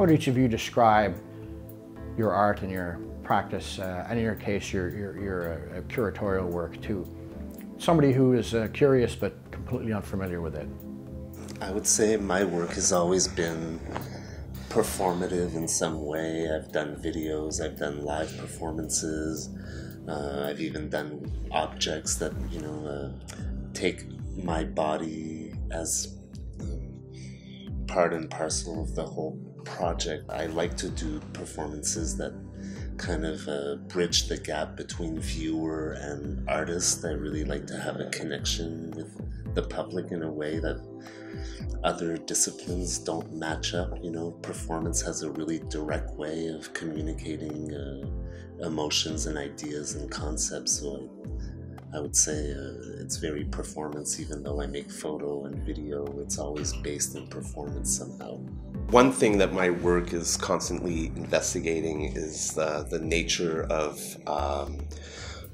How would each of you describe your art and your practice, uh, and in your case, your, your, your uh, curatorial work to somebody who is uh, curious but completely unfamiliar with it? I would say my work has always been performative in some way. I've done videos, I've done live performances, uh, I've even done objects that, you know, uh, take my body as um, part and parcel of the whole project. I like to do performances that kind of uh, bridge the gap between viewer and artist. I really like to have a connection with the public in a way that other disciplines don't match up. You know, performance has a really direct way of communicating uh, emotions and ideas and concepts. So I, would say uh, it's very performance, even though I make photo and video, it's always based in performance somehow. One thing that my work is constantly investigating is the, the nature of um,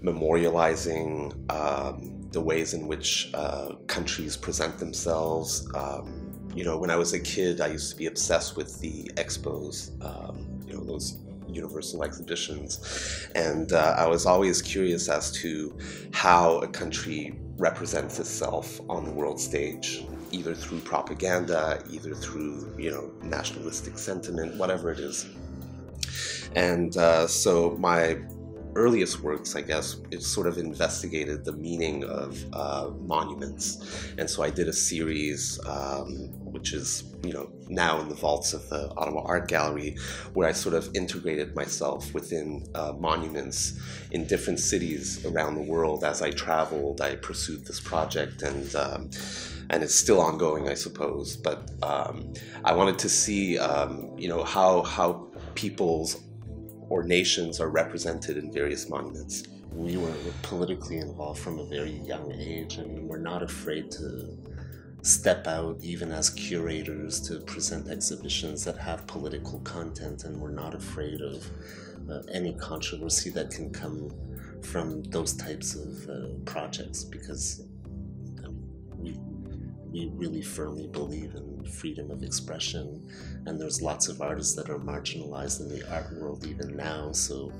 memorializing um, the ways in which uh, countries present themselves. Um, you know, when I was a kid, I used to be obsessed with the expos, um, you know, those universal exhibitions. And uh, I was always curious as to how a country represents itself on the world stage either through propaganda, either through you know nationalistic sentiment, whatever it is. And uh, so my earliest works, I guess, it sort of investigated the meaning of uh, monuments. And so I did a series, um, which is, you know, now in the vaults of the Ottawa Art Gallery, where I sort of integrated myself within uh, monuments in different cities around the world. As I traveled, I pursued this project and um, and it's still ongoing, I suppose. But um, I wanted to see, um, you know, how how peoples or nations are represented in various monuments. We were politically involved from a very young age, and we're not afraid to step out, even as curators, to present exhibitions that have political content, and we're not afraid of uh, any controversy that can come from those types of uh, projects because we we really firmly believe in freedom of expression, and there's lots of artists that are marginalized in the art world even now. So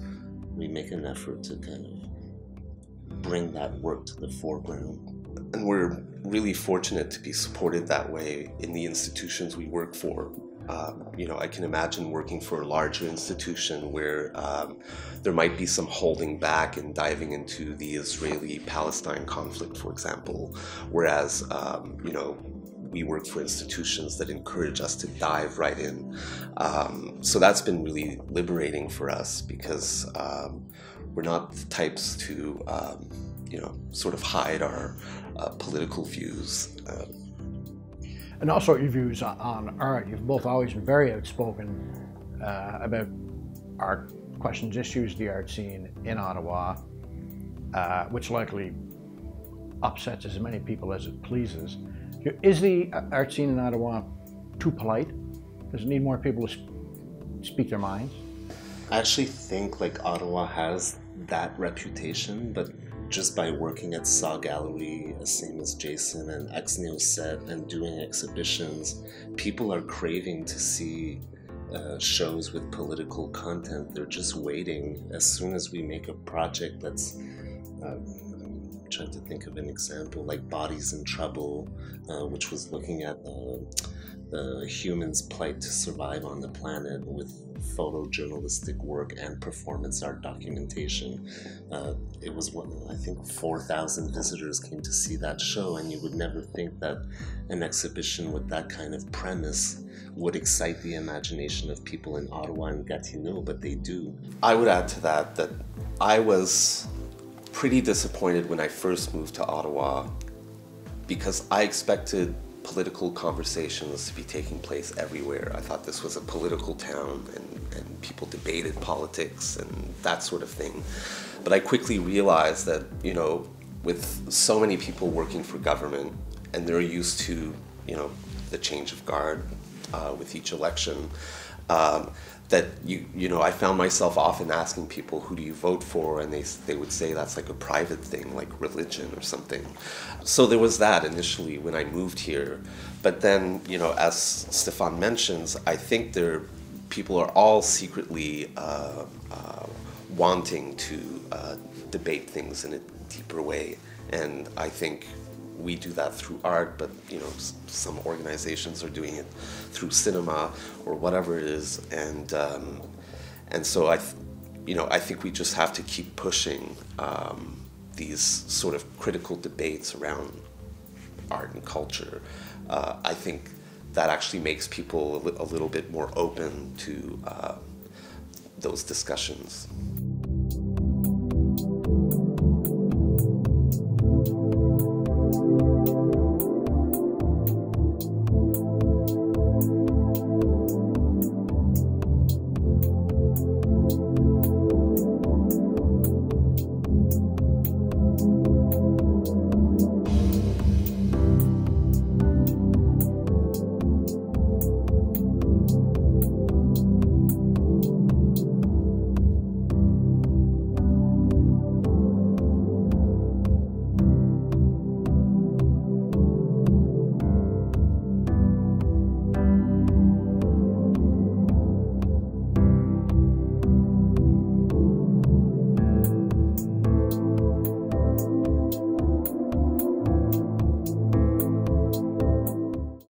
we make an effort to kind of bring that work to the foreground. And we're really fortunate to be supported that way in the institutions we work for. Um, you know, I can imagine working for a larger institution where um, there might be some holding back and diving into the Israeli-Palestine conflict, for example. Whereas, um, you know, we work for institutions that encourage us to dive right in. Um, so that's been really liberating for us because um, we're not the types to, um, you know, sort of hide our uh, political views and also your views on art. You've both always been very outspoken uh, about art questions, issues, the art scene in Ottawa, uh, which likely upsets as many people as it pleases. Is the art scene in Ottawa too polite? Does it need more people to speak their minds? I actually think like Ottawa has that reputation, but just by working at Saw Gallery, same as Jason and Ex Nihil Set, and doing exhibitions, people are craving to see uh, shows with political content. They're just waiting. As soon as we make a project that's uh, I'm trying to think of an example like Bodies in Trouble, uh, which was looking at uh, the human's plight to survive on the planet with photojournalistic work and performance art documentation. Uh, it was what I think 4,000 visitors came to see that show, and you would never think that an exhibition with that kind of premise would excite the imagination of people in Ottawa and Gatineau, but they do. I would add to that that I was pretty disappointed when I first moved to Ottawa because I expected political conversations to be taking place everywhere. I thought this was a political town and, and people debated politics and that sort of thing. But I quickly realized that, you know, with so many people working for government and they're used to, you know, the change of guard uh, with each election, um, that you you know I found myself often asking people who do you vote for? And they they would say that's like a private thing like religion or something. So there was that initially when I moved here. But then you know as Stefan mentions I think there people are all secretly uh, uh, wanting to uh, debate things in a deeper way, and I think we do that through art, but you know, some organizations are doing it through cinema or whatever it is, and um, and so I, you know, I think we just have to keep pushing um, these sort of critical debates around art and culture. Uh, I think that actually makes people a, li- a little bit more open to uh, those discussions.